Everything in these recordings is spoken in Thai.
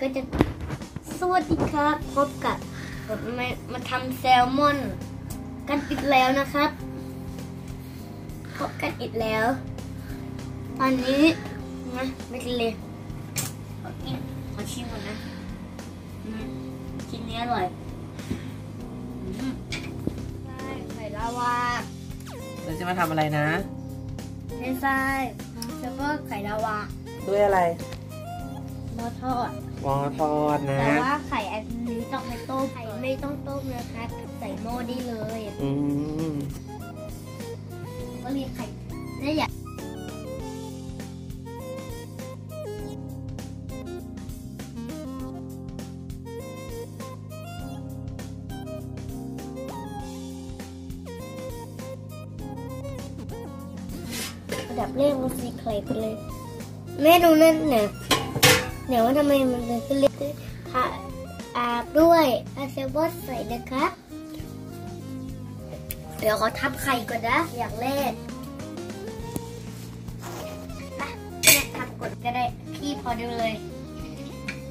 ก็จะสวัสดีครับพบกับผมมามาทำแซลมอน กันอีกแล้วนะครับพบกันอีกแล้ว ตอนนี้นะไม่กินเลยขอกินขอชิมก่อนนะอืมชิ้นนี้อร่อยอืมใช่ไข่ลาวาเราจะมาทำอะไรนะเส้นไส้แล้วก็ไข่ลาวาด้วยอะไร หม้อทอดวอทอดนะ แต่ว่าไข่อันนี้ต้องไม่ต้มไข่ไม่ต้องต้มนะคะใส่หม้อได้เลยอืมก็เรียกไข่นี่อยากระดับแรกมันสีไข่ไปเลย แม่ดูนั่นเนี่ย เดี๋ยวว่าทำไมมันเป็นขึ้นเล็กทาอาบด้วยอาเซลบอสใส่นะครับ เดี๋ยวเขาทับไข่ก่อนนะ อย่างแรกอะแม่ทำกดก็ได้ พี่พอดูเลย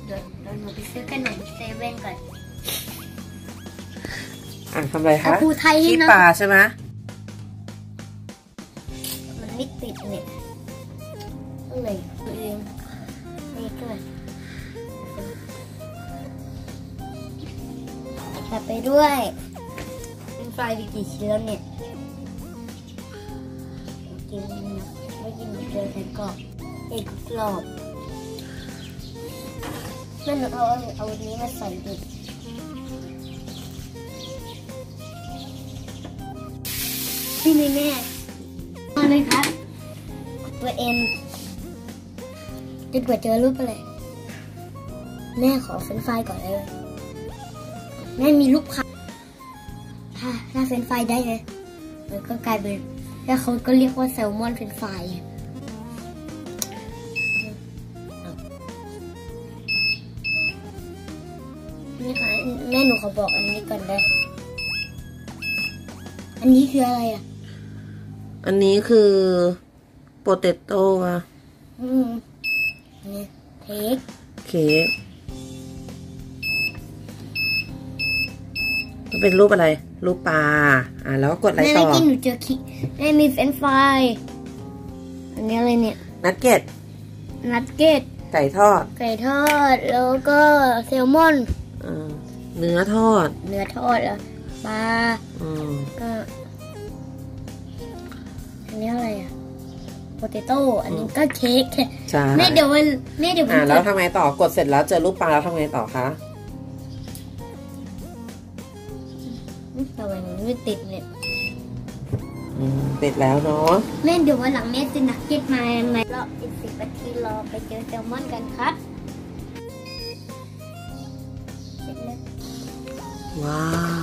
เดี๋ยวเดี๋ยวหนูไปซื้อขนมเซเว่นก่อนอะทำอะไรเอาคะปูไทยให้ขี้นะปลาใช่ไหมมันไม่ติดเนี่ยก็เลยตัวเอง นี่ก็เลยตัดไปด้วยเป็นไฟไปกี่ชิ้นแล้วเนี่ยกินนะไม่กินเจอแต่กรอบเอกกรอบแม่หนูเอาเอาอันนี้มาใส่ดิพี่มีแม่มาเลยครับตัวเอ็น จนกว่าเจอรูปอะไร แม่ขอเฟรนช์ฟก่อนเลย แม่มีรูปค่ะถ้าถ้าเฟรนช์ฟได้ไงมันก็กลายเป็นแล้วเขาก็เรียกว่าแซลมอนเฟรนช์ฟนี่ค่ะแม่หนูขอบอกอันนี้ก่อนได้อันนี้คืออะไรอะ อันนี้คือโปเตโต้อะอืม เค้กเค้กมันเป็นรูปอะไร รูปปลา อะ แล้วก็กดอะไรแม่ต่เมื่ออกี้หนูเจอคิแม่มีเฟรนช์ฟรายอันนี้อะไรเนี่ย นักเก็ตนัดเก็ตไก่ทอด ไก่ทอด แล้วก็แซลมอนอ่าเนื้อทอด เนื้อทอดแล้วปลาอืมก็อันนี้อะไรอะ โปเตโต้อันนี้ก็เค้กใช่แม่เดี๋ยววันแม่เดี๋ยวผอะมแล้วจะทำไงต่อกดเสร็จแล้วเจอรูปปลาแล้วทำไงต่อคะทำไมมันไม่ติดเนี่ยอืมติดแล้วเนาะแม่เดี๋ยววันหลังแม่จะนักเก็ตมายังไงรออีกสิบนาทีรอไปเจอแซลมอนกันครับเสร็จแล้วว้าว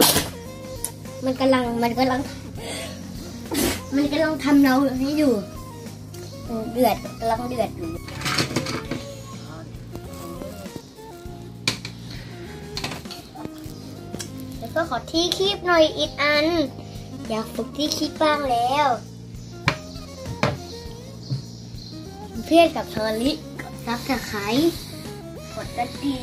มันกำลังมันกำลัง มันกำลังทำเราให้อยู่ เดือดกำลังเดือดอยู่แล้วก็ขอที่คีบหน่อยอีกอัน อยากฝึกที่คีบบ้างแล้ว เพื่อนกับเอริกดซับสไครต์กดกระดิ่ง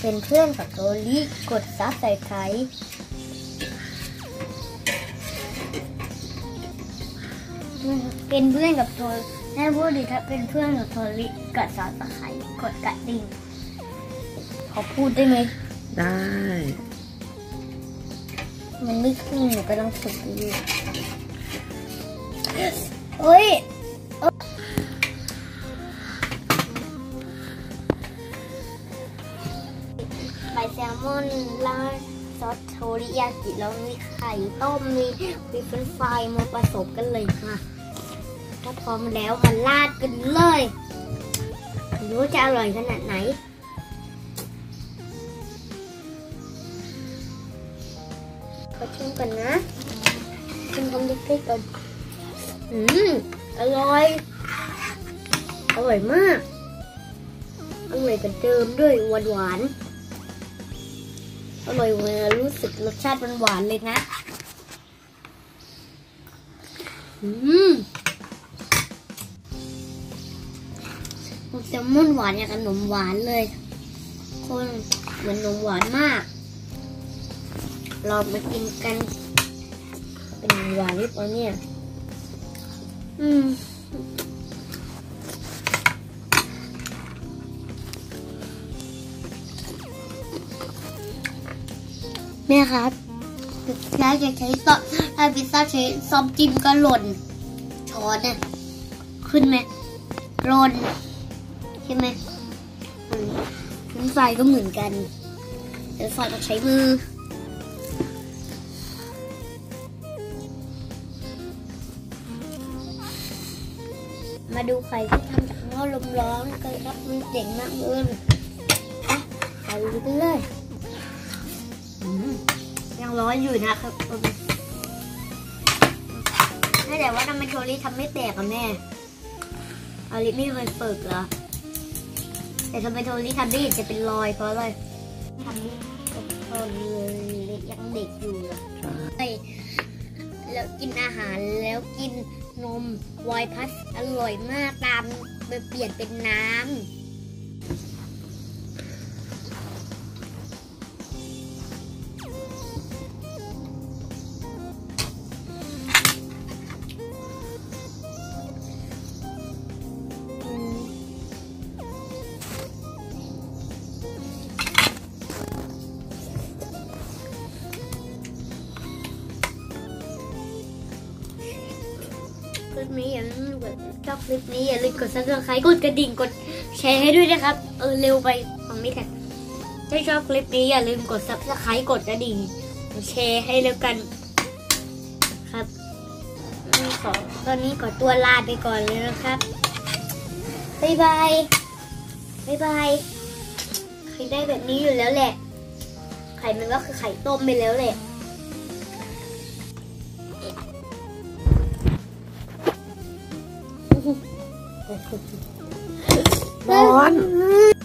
เป็นเพื่อนกับโทรี่กดซับสไครต์ เป็นเพื่อนกับโทรแม่พูดดีถ้าเป็นเพื่อนกับโทรี่กดซับสไครต์กดกระดิ่งขอพูดได้ไหมได้ มันไม่ขึ้นหนูกำลังฝึกอยู่เฮ้ยเอ้ยใบแซลมอนราดซอสโทริยากิแล้วมีไข่ต้มมีมีเฟรนช์ฟรายมาผสมกันเลยค่ะ ถ้าพร้อมแล้วมาราดกันเลยไม่รู้จะอร่อยขนาดไหนขอชิมก่อนนะชิมตรงเล็กๆก่อนอืมอร่อย อร่อยมาก อร่อยกว่าเดิมด้วยหวานหวานอร่อยเลารู้สึกรสชาติมันหวานเลยนะ อืม แซลมอนหวานอย่างขนมหวานเลย คนเหมือนขนมหวานมาก เรามากินกัน เป็นหวานหรือเปล่าเนี่ย อืมแม่ครับถ้าจะใช้ซอสถ้าพิซซ่าใช้ซอสจิ้มก็หล่น ช้อนน่ะขึ้นไหมหล่น ช่ไหมน้ำไฟก็เหมือนกันแต่ไฟต้องใช้มือมาดูไข่ที่ทำจากหม้อลมร้อนกันครับมันเจ๋งมากเลยอะใส่ไปเลยยังร้อนอยู่นะครับแม่แต่ว่าทำไมโทรี่ทำไม่แตกอะแม่อลิไม่เคยฝึกเหรอ แต่ทำไมโทนี่ทำได้จะเป็นรอยเพราะอะไรทำนี่ตอนเลยยังเด็กอยู่ไปแล้วกินอาหารแล้วกินนมไวายพัสอร่อยมากตามไปเปลี่ยนเป็นน้ำ คลิปนี้อย่าลืมกดชอบคลิปนี้อย่าลืมกด subscribe กดกระดิ่งกดแชร์ให้ด้วยนะครับ เออเร็วไปฟังไม่ทันถ้าชอบคลิปนี้อย่าลืมกด subscribe กดกระดิ่งแชร์ให้แล้วกัน ครับขอตอนนี้ขอตัวลาไปก่อนเลยนะครับ bye bye bye bye ไข่ได้แบบนี้อยู่แล้วแหละ ไข่มันก็คือไข่ต้มไปแล้วแหละ ร้อนอืม